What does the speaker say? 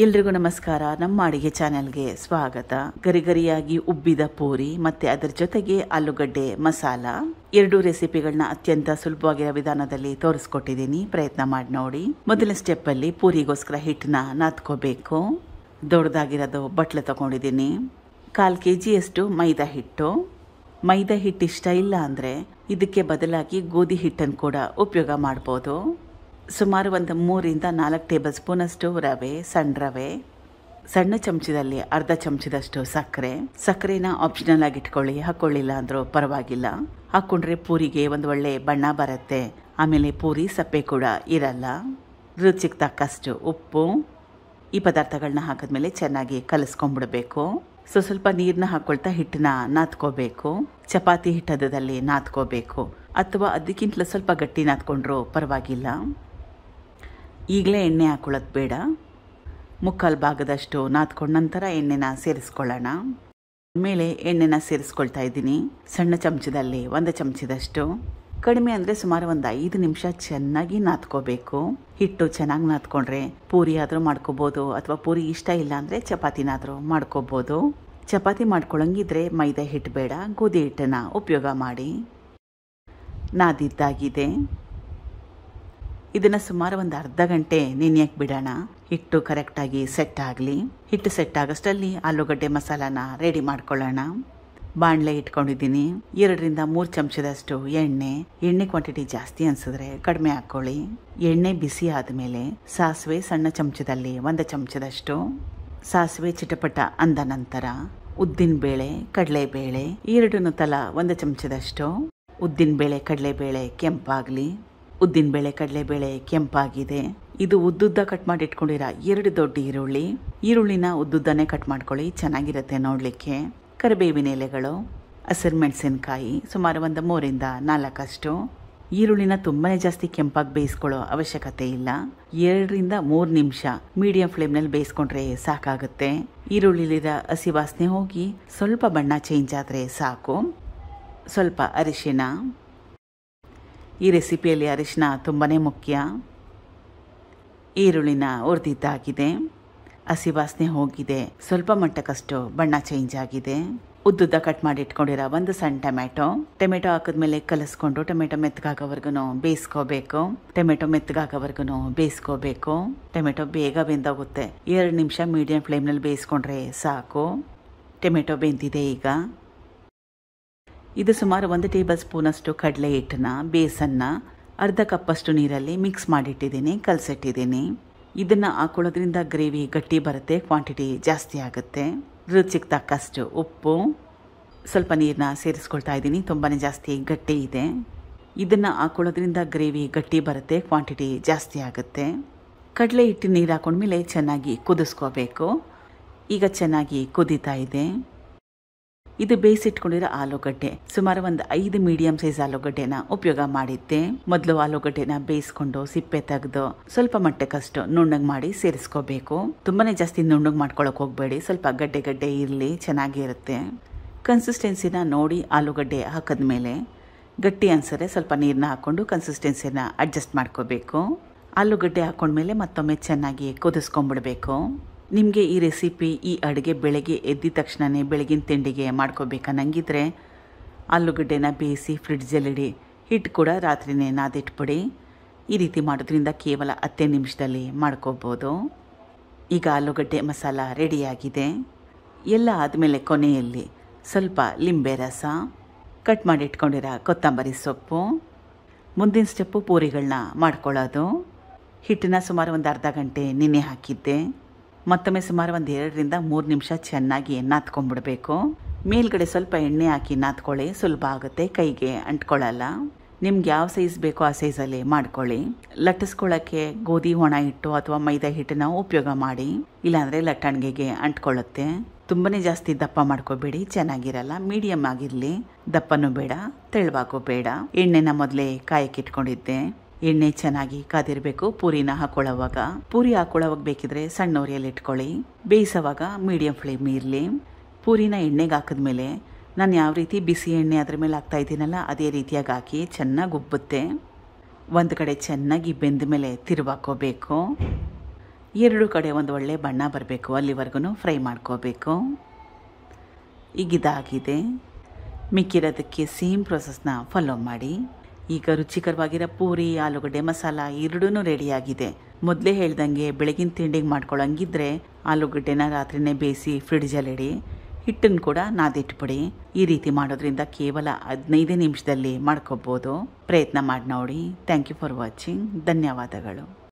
ಎಲ್ರಿಗೂ ನಮಸ್ಕಾರ. ನಮ್ಮ ಅಡಿಗೆ ಚಾನೆಲ್ಗೆ ಸ್ವಾಗತ. ಗರಿಗರಿಯಾಗಿ ಉಬ್ಬಿದ ಪೂರಿ, ಮತ್ತೆ ಅದರ ಜೊತೆಗೆ ಆಲೂಗಡ್ಡೆ ಮಸಾಲ. ಎರಡು ರೆಸಿಪಿಗಳನ್ನ ಅತ್ಯಂತ ಸುಲಭವಾಗಿರೋ ವಿಧಾನದಲ್ಲಿ ತೋರಿಸ್ಕೊಟ್ಟಿದ್ದೀನಿ. ಪ್ರಯತ್ನ ಮಾಡಿ ನೋಡಿ. ಮೊದಲ ಸ್ಟೆಪ್ ಅಲ್ಲಿ ಪೂರಿಗೋಸ್ಕರ ಹಿಟ್ಟನ್ನ ನಾದ್ಕೋಬೇಕು. ದೊಡ್ಡದಾಗಿರೋದು ಬಟ್ಲು ತಗೊಂಡಿದ್ದೀನಿ. ಕಾಲು ಕೆ ಜಿಯಷ್ಟು ಮೈದಾ ಹಿಟ್ಟು. ಮೈದಾ ಹಿಟ್ಟು ಇಷ್ಟ ಇಲ್ಲ ಅಂದರೆ ಇದಕ್ಕೆ ಬದಲಾಗಿ ಗೋಧಿ ಹಿಟ್ಟನ್ನು ಕೂಡ ಉಪಯೋಗ ಮಾಡ್ಬೋದು. ಸುಮಾರು ಒಂದು ಮೂರಿಂದ ನಾಲ್ಕು ಟೇಬಲ್ ಸ್ಪೂನಷ್ಟು ರವೆ, ಸಣ್ಣ ರವೆ, ಸಣ್ಣ ಚಮಚದಲ್ಲಿ ಅರ್ಧ ಚಮಚದಷ್ಟು ಸಕ್ಕರೆ. ಸಕ್ಕರೆನ ಆಪ್ಷನಲ್ ಆಗಿ ಇಟ್ಕೊಳ್ಳಿ, ಹಾಕೊಳ್ಳಿಲ್ಲ ಅಂದ್ರೂ ಪರವಾಗಿಲ್ಲ. ಹಾಕ್ಕೊಂಡ್ರೆ ಪೂರಿಗೆ ಒಂದು ಒಳ್ಳೆ ಬಣ್ಣ ಬರುತ್ತೆ. ಆಮೇಲೆ ಪೂರಿ, ಸಪ್ಪೆ ಕೂಡ ಇರಲ್ಲ. ರುಚಿಗೆ ತಕ್ಕಷ್ಟು ಉಪ್ಪು. ಈ ಪದಾರ್ಥಗಳನ್ನ ಹಾಕಿದ್ಮೇಲೆ ಚೆನ್ನಾಗಿ ಕಲಸ್ಕೊಂಡ್ಬಿಡ್ಬೇಕು. ಸೊ, ಸ್ವಲ್ಪ ನೀರನ್ನ ಹಾಕ್ಕೊಳ್ತಾ ಹಿಟ್ಟನ್ನ ನಾದ್ಕೋಬೇಕು. ಚಪಾತಿ ಹಿಟ್ಟದಲ್ಲಿ ನಾದ್ಕೋಬೇಕು. ಅಥವಾ ಅದಕ್ಕಿಂತಲೂ ಸ್ವಲ್ಪ ಗಟ್ಟಿ ನಾದ್ಕೊಂಡ್ರು ಪರವಾಗಿಲ್ಲ. ಈಗಲೇ ಎಣ್ಣೆ ಹಾಕೊಳ್ಳೋದು ಬೇಡ. ಮುಕ್ಕಾಲು ಭಾಗದಷ್ಟು ನಾದ್ಕೊಂಡ ನಂತರ ಎಣ್ಣೆನ ಸೇರಿಸ್ಕೊಳ್ಳೋಣ. ಮೇಲೆ ಎಣ್ಣೆನ ಸೇರಿಸ್ಕೊಳ್ತಾ ಇದ್ದೀನಿ. ಸಣ್ಣ ಚಮಚದಲ್ಲಿ ಒಂದು ಚಮಚದಷ್ಟು. ಕಡಿಮೆ ಅಂದರೆ ಸುಮಾರು ಒಂದು ಐದು ನಿಮಿಷ ಚೆನ್ನಾಗಿ ನಾದ್ಕೋಬೇಕು. ಹಿಟ್ಟು ಚೆನ್ನಾಗಿ ನಾದ್ಕೊಂಡ್ರೆ ಪೂರಿ ಆದರೂ ಮಾಡ್ಕೋಬೋದು ಅಥವಾ ಪೂರಿ ಇಷ್ಟ ಇಲ್ಲ ಅಂದರೆ ಚಪಾತಿನಾದರೂ ಮಾಡ್ಕೋಬೋದು. ಚಪಾತಿ ಮಾಡ್ಕೊಳಂಗಿದ್ರೆ ಮೈದಾ ಹಿಟ್ಟು ಬೇಡ, ಗೋಧಿ ಹಿಟ್ಟನ್ನು ಉಪಯೋಗ ಮಾಡಿ. ನಾದಿದ್ದಾಗಿದೆ. ಇದನ್ನು ಸುಮಾರು ಒಂದು ಅರ್ಧ ಗಂಟೆ ನೆನೆಯಕ್ಕೆ ಬಿಡೋಣ. ಹಿಟ್ಟು ಕರೆಕ್ಟಾಗಿ ಸೆಟ್ ಆಗಲಿ. ಹಿಟ್ಟು ಸೆಟ್ ಆಗೋಷ್ಟರಲ್ಲಿ ಆಲೂಗಡ್ಡೆ ಮಸಾಲಾನ ರೆಡಿ ಮಾಡ್ಕೊಳ್ಳೋಣ. ಬಾಣಲೆ ಇಟ್ಕೊಂಡಿದ್ದೀನಿ. ಎರಡರಿಂದ ಮೂರು ಚಮಚದಷ್ಟು ಎಣ್ಣೆ. ಎಣ್ಣೆ ಕ್ವಾಂಟಿಟಿ ಜಾಸ್ತಿ ಅನ್ಸಿದ್ರೆ ಕಡಿಮೆ ಹಾಕ್ಕೊಳ್ಳಿ. ಎಣ್ಣೆ ಬಿಸಿ ಆದಮೇಲೆ ಸಾಸಿವೆ ಸಣ್ಣ ಚಮಚದಲ್ಲಿ ಒಂದು ಚಮಚದಷ್ಟು. ಸಾಸಿವೆ ಚಿಟಪಟ ಅಂದ ನಂತರ ಉದ್ದಿನ ಬೇಳೆ, ಕಡಲೆಬೇಳೆ, ಎರಡನ್ನು ತಲಾ ಒಂದು ಚಮಚದಷ್ಟು. ಉದ್ದಿನ ಬೇಳೆ, ಕಡಲೆಬೇಳೆ ಕೆಂಪಾಗಲಿ. ಉದ್ದಿನ ಬೇಳೆ ಕಡಲೆ ಬೇಳೆ ಕೆಂಪಾಗಿದೆ. ಇದು ಉದ್ದುದ್ದ ಕಟ್ ಮಾಡಿ ಇಟ್ಕೊಂಡಿರ ಎರಡು ದೊಡ್ಡ ಈರುಳ್ಳಿ. ಈರುಳ್ಳಿನ ಉದ್ದುದ್ದನೇ ಕಟ್ ಮಾಡ್ಕೊಳ್ಳಿ, ಚೆನ್ನಾಗಿರುತ್ತೆ ನೋಡಲಿಕ್ಕೆ. ಕರಿಬೇವಿನ ಎಲೆಗಳು, ಹಸಿರು ಮೆಣಸಿನಕಾಯಿ, ಸುಮಾರು ಒಂದು ಮೂರಿಂದ ನಾಲ್ಕಷ್ಟು. ಈರುಳ್ಳಿನ ತುಂಬಾ ಜಾಸ್ತಿ ಕೆಂಪಾಗಿ ಬೇಯಿಸ್ಕೊಳ್ಳೋ ಅವಶ್ಯಕತೆ ಇಲ್ಲ. ಎರಡರಿಂದ ಮೂರು ನಿಮಿಷ ಮೀಡಿಯಂ ಫ್ಲೇಮ್ನಲ್ಲಿ ಬೇಯಿಸ್ಕೊಂಡ್ರೆ ಸಾಕಾಗುತ್ತೆ. ಈರುಳ್ಳಿಲಿರೋ ಹಸಿ ವಾಸನೆ ಹೋಗಿ ಸ್ವಲ್ಪ ಬಣ್ಣ ಚೇಂಜ್ ಆದರೆ ಸಾಕು. ಸ್ವಲ್ಪ ಅರಿಶಿನ ಈ ರೆಸಿಪಿಯಲ್ಲಿ ಅರಿಶಿನ ತುಂಬಾ ಮುಖ್ಯ. ಈರುಳ್ಳಿನ ಹುರಿದಿದ್ದಾಗಿದೆ ಹಸಿ ವಾಸನೆ ಹೋಗಿದೆ. ಸ್ವಲ್ಪ ಮಟ್ಟಕ್ಕಷ್ಟು ಬಣ್ಣ ಚೇಂಜ್ ಆಗಿದೆ. ಉದ್ದುದ್ದ ಕಟ್ ಮಾಡಿ ಇಟ್ಕೊಂಡಿರೋ ಒಂದು ಸಣ್ಣ ಟೊಮೆಟೊ. ಟೊಮೆಟೊ ಹಾಕಿದ್ಮೇಲೆ ಕಲಿಸ್ಕೊಂಡು ಟೊಮೆಟೊ ಮೆತ್ತಗಾಗೋವರೆಗೂ ಬೇಯಿಸ್ಕೋಬೇಕು. ಟೊಮೆಟೊ ಮೆತ್ತಗಾಗೋವರೆಗೂ ಬೇಯಿಸ್ಕೋಬೇಕು. ಟೊಮೆಟೊ ಬೇಗ ಬೆಂದೋಗುತ್ತೆ. ಎರಡು ನಿಮಿಷ ಮೀಡಿಯಂ ಫ್ಲೇಮ್ನಲ್ಲಿ ಬೇಯಿಸ್ಕೊಂಡ್ರೆ ಸಾಕು. ಟೊಮೆಟೊ ಬೆಂದಿದೆ ಈಗ. ಇದು ಸುಮಾರು ಒಂದು ಟೇಬಲ್ ಸ್ಪೂನಷ್ಟು ಕಡಲೆ ಹಿಟ್ಟನ್ನ, ಬೇಸನ್ನ, ಅರ್ಧ ಕಪ್ಪಷ್ಟು ನೀರಲ್ಲಿ ಮಿಕ್ಸ್ ಮಾಡಿಟ್ಟಿದ್ದೀನಿ, ಕಲಸಿಟ್ಟಿದ್ದೀನಿ. ಇದನ್ನು ಹಾಕೊಳ್ಳೋದ್ರಿಂದ ಗ್ರೇವಿ ಗಟ್ಟಿ ಬರುತ್ತೆ ಕ್ವಾಂಟಿಟಿ ಜಾಸ್ತಿ ಆಗುತ್ತೆ. ರುಚಿಗೆ ತಕ್ಕಷ್ಟು ಉಪ್ಪು. ಸ್ವಲ್ಪ ನೀರನ್ನ ಸೇರಿಸ್ಕೊಳ್ತಾ ಇದ್ದೀನಿ ತುಂಬಾ ಜಾಸ್ತಿ ಗಟ್ಟಿ ಇದೆ. ಇದನ್ನು ಹಾಕೊಳ್ಳೋದ್ರಿಂದ ಗ್ರೇವಿ ಗಟ್ಟಿ ಬರುತ್ತೆ ಕ್ವಾಂಟಿಟಿ ಜಾಸ್ತಿ ಆಗುತ್ತೆ. ಕಡಲೆ ಹಿಟ್ಟು ನೀರು ಹಾಕೊಂಡ್ಮೇಲೆ ಚೆನ್ನಾಗಿ ಕುದಿಸ್ಕೋಬೇಕು. ಈಗ ಚೆನ್ನಾಗಿ ಕುದೀತಾ ಇದೆ. ಇದು ಬೇಯಿಸಿಟ್ಕೊಂಡಿರೋ ಆಲೂಗಡ್ಡೆ. ಸುಮಾರು ಒಂದು ಐದು ಮೀಡಿಯಂ ಸೈಜ್ ಆಲೂಗಡ್ಡೆನ ಉಪಯೋಗ ಮಾಡಿದ್ದೆ. ಮೊದಲು ಆಲೂಗಡ್ಡೆನ ಬೇಯಿಸ್ಕೊಂಡು ಸಿಪ್ಪೆ ತೆಗೆದು ಸ್ವಲ್ಪ ಮಟ್ಟಕ್ಕಷ್ಟು ನುಣ್ಣಗೆ ಮಾಡಿ ಸೇರಿಸ್ಕೋಬೇಕು. ತುಂಬಾನೇ ಜಾಸ್ತಿ ನುಣ್ಣಗೆ ಮಾಡ್ಕೊಳಕ್ ಹೋಗ್ಬೇಡಿ. ಸ್ವಲ್ಪ ಗಡ್ಡೆ ಗಡ್ಡೆ ಇರಲಿ, ಚೆನ್ನಾಗಿರುತ್ತೆ. ಕನ್ಸಿಸ್ಟೆನ್ಸಿನ ನೋಡಿ ಆಲೂಗಡ್ಡೆ ಹಾಕಿದ್ಮೇಲೆ ಗಟ್ಟಿ ಅನ್ಸರೆ ಸ್ವಲ್ಪ ನೀರನ್ನ ಹಾಕೊಂಡು ಕನ್ಸಿಸ್ಟೆನ್ಸಿನ ಅಡ್ಜಸ್ಟ್ ಮಾಡ್ಕೋಬೇಕು. ಆಲೂಗಡ್ಡೆ ಹಾಕೊಂಡ್ಮೇಲೆ ಮತ್ತೊಮ್ಮೆ ಚೆನ್ನಾಗಿ ಕುದಿಸ್ಕೊಂಡ್ಬಿಡ್ಬೇಕು ನಿಮಗೆ ಈ ರೆಸಿಪಿ, ಈ ಅಡುಗೆ ಬೆಳಗ್ಗೆ ಎದ್ದಿದ ತಕ್ಷಣವೇ ಬೆಳಗಿನ ತಿಂಡಿಗೆ ಮಾಡ್ಕೋಬೇಕನ್ನಂಗಿದ್ರೆ ಆಲೂಗಡ್ಡೆನ ಬೇಯಿಸಿ ಫ್ರಿಡ್ಜಲ್ಲಿಡಿ ಹಿಟ್ಟು ಕೂಡ ರಾತ್ರಿನೇ ನಾದಿಟ್ಬಿಡಿ. ಈ ರೀತಿ ಮಾಡೋದ್ರಿಂದ ಕೇವಲ ಹತ್ತೇ ನಿಮಿಷದಲ್ಲಿ ಮಾಡ್ಕೋಬೋದು ಈಗ ಆಲೂಗಡ್ಡೆ ಮಸಾಲ ರೆಡಿಯಾಗಿದೆ. ಎಲ್ಲ ಆದಮೇಲೆ ಕೊನೆಯಲ್ಲಿ ಸ್ವಲ್ಪ ಲಿಂಬೆ ರಸ, ಕಟ್ ಮಾಡಿ ಇಟ್ಕೊಂಡಿರೋ ಕೊತ್ತಂಬರಿ ಸೊಪ್ಪು, ಮುಂದಿನ ಸ್ಟೆಪ್ಪು ಪೂರಿಗಳನ್ನ ಮಾಡ್ಕೊಳ್ಳೋದು. ಹಿಟ್ಟನ್ನ ಸುಮಾರು ಒಂದು ಅರ್ಧ ಗಂಟೆ ನೆನೆ ಹಾಕಿದ್ದೆ. ಮತ್ತೊಮ್ಮೆ ಸುಮಾರು ಒಂದು ಎರಡರಿಂದ ಮೂರು ನಿಮಿಷ ಚೆನ್ನಾಗಿ ನಾದ್ಕೊಂಡ್ಬಿಡ್ಬೇಕು ಮೇಲ್ಗಡೆ ಸ್ವಲ್ಪ ಎಣ್ಣೆ ಹಾಕಿ ನಾತ್ಕೊಳ್ಳಿ ಸುಲಭ ಆಗುತ್ತೆ. ಕೈಗೆ ಅಂಟ್ಕೊಳ್ಳಲ್ಲ. ನಿಮ್ಗೆ ಯಾವ ಸೈಜ್ ಬೇಕೋ ಆ ಸೈಜಲ್ಲಿ ಮಾಡ್ಕೊಳ್ಳಿ. ಲಟ್ಟಿಸ್ಕೊಳ್ಳೋಕ್ಕೆ ಗೋಧಿ ಒಣ ಹಿಟ್ಟು ಅಥವಾ ಮೈದಾ ಹಿಟ್ಟನ್ನ ಉಪಯೋಗ ಮಾಡಿ. ಇಲ್ಲಾಂದರೆ ಲಟ್ಟಣಿಗೆಗೆ ಅಂಟ್ಕೊಳ್ಳುತ್ತೆ. ತುಂಬಾನೇ ಜಾಸ್ತಿ ದಪ್ಪ ಮಾಡ್ಕೋಬೇಡಿ. ಚೆನ್ನಾಗಿರಲ್ಲ. ಮೀಡಿಯಂ ಆಗಿರಲಿ. ದಪ್ಪನೂ ಬೇಡ. ತೆಳುವಾಗೂ ಬೇಡ. ಎಣ್ಣೆನ ಮೊದಲೇ ಕಾಯಕ್ಕೆ ಇಟ್ಕೊಂಡಿದ್ದೆ. ಎಣ್ಣೆ ಚೆನ್ನಾಗಿ ಕಾದಿರಬೇಕು. ಪೂರಿನ ಹಾಕೊಳ್ಳೋವಾಗ. ಪೂರಿ ಹಾಕೊಳ್ಳೋವಾಗ ಬೇಕಿದ್ರೆ ಸಣ್ಣ ಇಟ್ಕೊಳ್ಳಿ. ಬೇಯಿಸೋವಾಗ ಮೀಡಿಯಂ ಫ್ಲೇಮ್ ಇರಲಿ. ಪೂರಿನ ಎಣ್ಣೆಗೆ ಹಾಕಿದ್ಮೇಲೆ ನಾನು ಯಾವ ರೀತಿ ಬಿಸಿ ಎಣ್ಣೆ ಅದ್ರ ಮೇಲೆ ಹಾಕ್ತಾ ಇದ್ದೀನಲ್ಲ, ಅದೇ ರೀತಿಯಾಗಿ ಹಾಕಿ ಚೆನ್ನಾಗಿ ಉಬ್ಬುತ್ತೆ. ಒಂದು ಕಡೆ ಚೆನ್ನಾಗಿ ಬೆಂದ ಮೇಲೆ ತಿರುವಾಕೋಬೇಕು. ಎರಡು ಕಡೆ ಒಂದು ಒಳ್ಳೆ ಬಣ್ಣ ಬರಬೇಕು ಅಲ್ಲಿವರೆಗೂ ಫ್ರೈ ಮಾಡ್ಕೋಬೇಕು. ಈಗಿದಾಗಿದೆ. ಮಿಕ್ಕಿರೋದಕ್ಕೆ ಸೇಮ್ ಪ್ರೊಸೆಸ್ನ ಫಾಲೋ ಮಾಡಿ. ಈಗ ರುಚಿಕರವಾಗಿರೋ ಪೂರಿ, ಆಲೂಗಡ್ಡೆ ಮಸಾಲ ಎರಡೂ ರೆಡಿಯಾಗಿದೆ. ಮೊದಲೇ ಹೇಳ್ದಂಗೆ ಬೆಳಗಿನ ತಿಂಡಿಗೆ ಮಾಡ್ಕೊಳ್ಳೋಂಗಿದ್ರೆ ಆಲೂಗಡ್ಡೆನ ರಾತ್ರಿನೇ ಬೇಯಿಸಿ ಫ್ರಿಡ್ಜಲ್ಲಿಡಿ ಹಿಟ್ಟನ್ನು ಕೂಡ ನಾದಿಟ್ಬಿಡಿ. ಈ ರೀತಿ ಮಾಡೋದ್ರಿಂದ ಕೇವಲ ಹದಿನೈದೇ ನಿಮಿಷದಲ್ಲಿ ಮಾಡ್ಕೋಬೋದು. ಪ್ರಯತ್ನ ಮಾಡಿ ನೋಡಿ. ಥ್ಯಾಂಕ್ ಯು ಫಾರ್ ವಾಚಿಂಗ್ ಧನ್ಯವಾದಗಳು.